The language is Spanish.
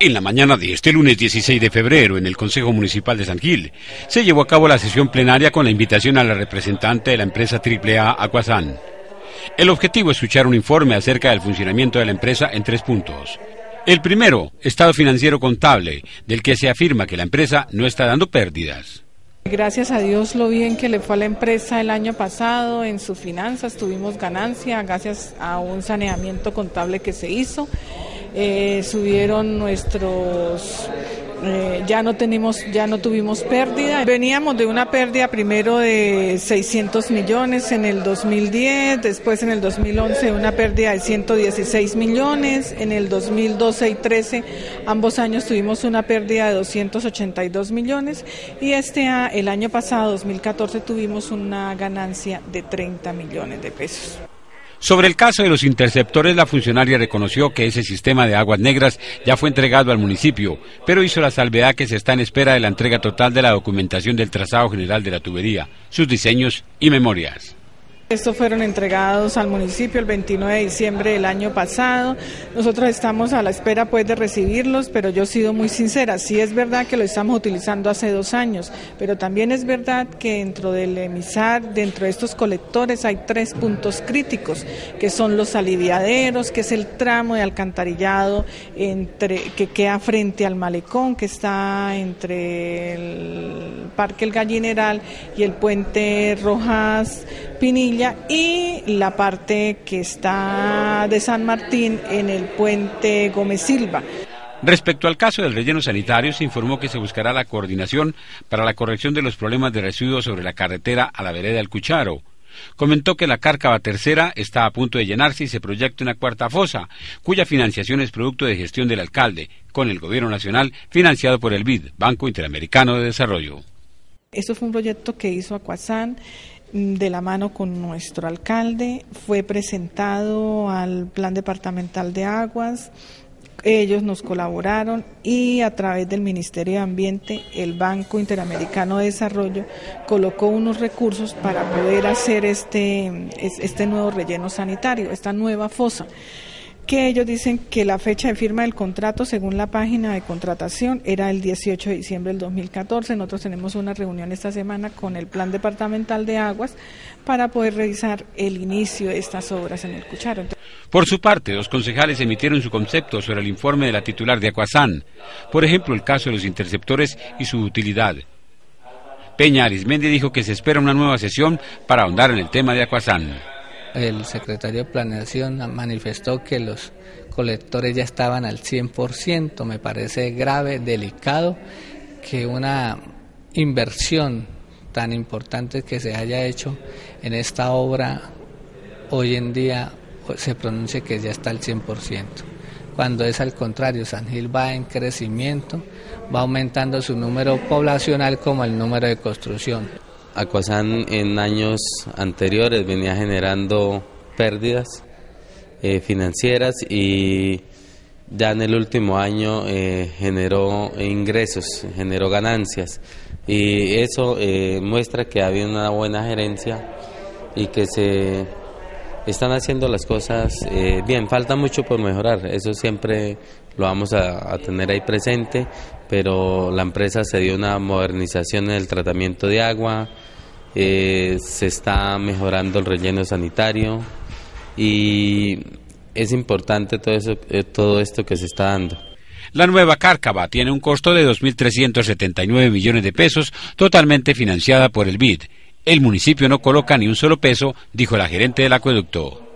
En la mañana de este lunes 16 de febrero, en el Consejo Municipal de San Gil, se llevó a cabo la sesión plenaria con la invitación a la representante de la empresa AAA Aguasan. El objetivo es escuchar un informe acerca del funcionamiento de la empresa en tres puntos. El primero, estado financiero contable, del que se afirma que la empresa no está dando pérdidas. Gracias a Dios lo bien que le fue a la empresa el año pasado en sus finanzas, tuvimos ganancia gracias a un saneamiento contable que se hizo. Eh, subieron nuestros eh, ya no tenemos, ya no tuvimos pérdida. Veníamos de una pérdida primero de 600 millones en el 2010, después en el 2011 una pérdida de 116 millones, en el 2012 y 13 ambos años tuvimos una pérdida de 282 millones y este el año pasado 2014 tuvimos una ganancia de 30 millones de pesos. Sobre el caso de los interceptores, la funcionaria reconoció que ese sistema de aguas negras ya fue entregado al municipio, pero hizo la salvedad que se está en espera de la entrega total de la documentación del trazado general de la tubería, sus diseños y memorias. Estos fueron entregados al municipio el 29 de diciembre del año pasado. Nosotros estamos a la espera pues de recibirlos, pero yo he sido muy sincera. Sí es verdad que lo estamos utilizando hace dos años, pero también es verdad que dentro del emisar, dentro de estos colectores hay tres puntos críticos, que son los aliviaderos, que es el tramo de alcantarillado entre que queda frente al malecón, que está entre el Parque El Gallineral y el puente Rojas Pinilla y la parte que está de San Martín en el puente Gómez Silva. Respecto al caso del relleno sanitario, se informó que se buscará la coordinación para la corrección de los problemas de residuos sobre la carretera a la vereda del Cucharo. Comentó que la cárcava tercera está a punto de llenarse y se proyecta una cuarta fosa, cuya financiación es producto de gestión del alcalde, con el gobierno nacional financiado por el BID, Banco Interamericano de Desarrollo. Esto fue un proyecto que hizo Acuazán de la mano con nuestro alcalde, fue presentado al Plan Departamental de Aguas, ellos nos colaboraron y a través del Ministerio de Ambiente, el Banco Interamericano de Desarrollo colocó unos recursos para poder hacer este, este nuevo relleno sanitario, esta nueva fosa que ellos dicen que la fecha de firma del contrato, según la página de contratación, era el 18 de diciembre del 2014. Nosotros tenemos una reunión esta semana con el Plan Departamental de Aguas para poder revisar el inicio de estas obras en el Cucharo. Por su parte, los concejales emitieron su concepto sobre el informe de la titular de Acuazán, por ejemplo, el caso de los interceptores y su utilidad. Peña Arismendi dijo que se espera una nueva sesión para ahondar en el tema de Acuazán el secretario de Planeación manifestó que los colectores ya estaban al 100%. Me parece grave, delicado que una inversión tan importante que se haya hecho en esta obra hoy en día se pronuncie que ya está al 100%. Cuando es al contrario, San Gil va en crecimiento, va aumentando su número poblacional como el número de construcción. Acuasan en años anteriores venía generando pérdidas eh, financieras y ya en el último año eh, generó ingresos, generó ganancias y eso eh, muestra que había una buena gerencia y que se están haciendo las cosas bien. Falta mucho por mejorar, eso siempre lo vamos a, tener ahí presente, pero la empresa se dio una modernización en el tratamiento de agua, eh, se está mejorando el relleno sanitario y es importante todo, eso, eh, todo esto que se está dando. La nueva cárcava tiene un costo de 2.379 millones de pesos, totalmente financiada por el BID. El municipio no coloca ni un solo peso, dijo la gerente del acueducto.